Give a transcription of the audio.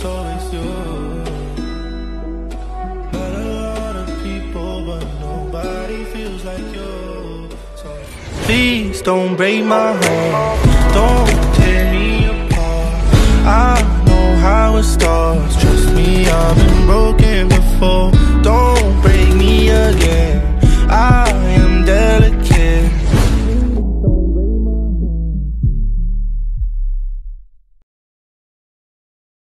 it's always you Met a lot of people, but nobody feels like you Please don't break my heart. Don't tear me apart. I know how it starts. Trust me, I've been broken.